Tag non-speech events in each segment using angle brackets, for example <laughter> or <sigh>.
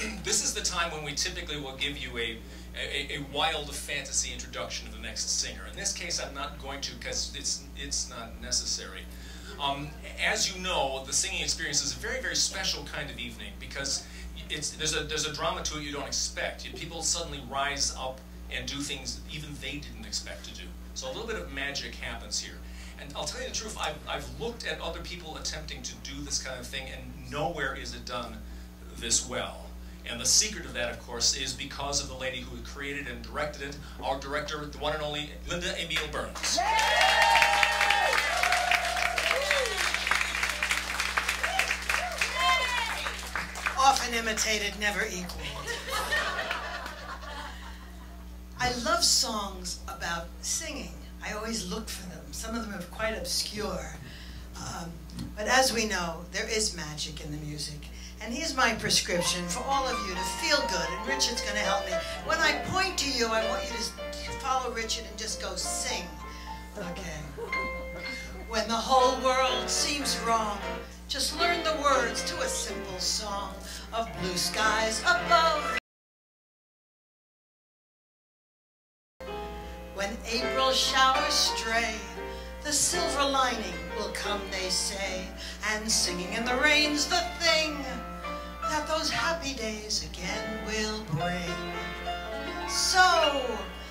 <clears throat> this is the time when we typically will give you a, a, a, wild fantasy introduction of the next singer. In this case, I'm not going to because it's, it's not necessary. Um, as you know, the singing experience is a very, very special kind of evening because it's, there's, a, there's a drama to it you don't expect. People suddenly rise up and do things even they didn't expect to do. So a little bit of magic happens here. And I'll tell you the truth, I've, I've looked at other people attempting to do this kind of thing, and nowhere is it done this well. And the secret of that, of course, is because of the lady who created and directed it, our director, the one and only Linda Amiel Burns. Often imitated, never equaled. I love songs about singing. I always look for them. Some of them are quite obscure. Um, but as we know, there is magic in the music. And here's my prescription for all of you to feel good. And Richard's going to help me. When I point to you, I want you to follow Richard and just go sing. Okay. When the whole world seems wrong, just learn the words to a simple song of blue skies above. When April showers stray, the silver lining will come, they say, and singing in the rain's the thing days again will bring. So,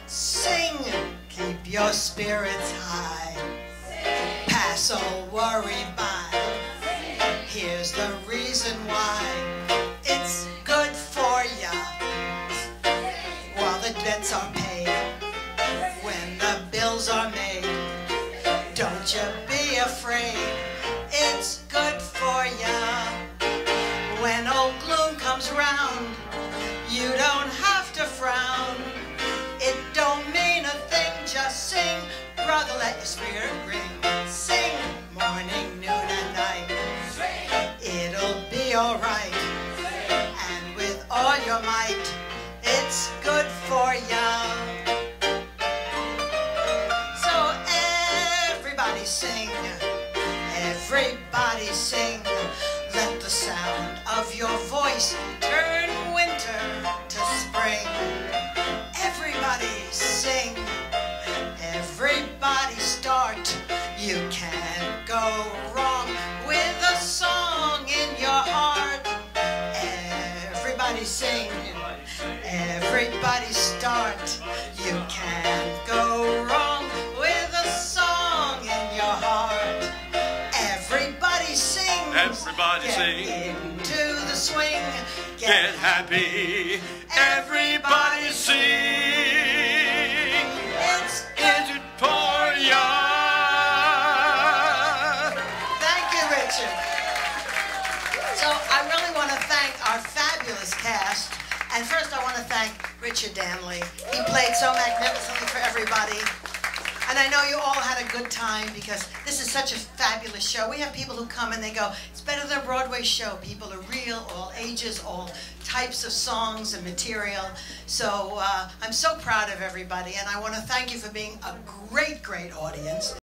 sing, keep your spirits high, pass all worry by. Here's the reason why Brother, let your spirit ring. Sing, morning, noon, and night. It'll be alright. And with all your might, it's good for ya. So everybody sing. Everybody sing Let the sound of your voice turn Everybody sing, everybody start. You can't go wrong with a song in your heart. Everybody sing. Everybody Get sing. into the swing. Get happy. Everybody sing. It's Is it for ya? Thank you, Richard. So I really want to thank our fabulous cast. And first I want to thank Richard Danley. He played so magnificently for everybody. And I know you all had a good time because this is such a fabulous show. We have people who come and they go, it's better than a Broadway show. People are real, all ages, all types of songs and material. So uh, I'm so proud of everybody and I want to thank you for being a great, great audience.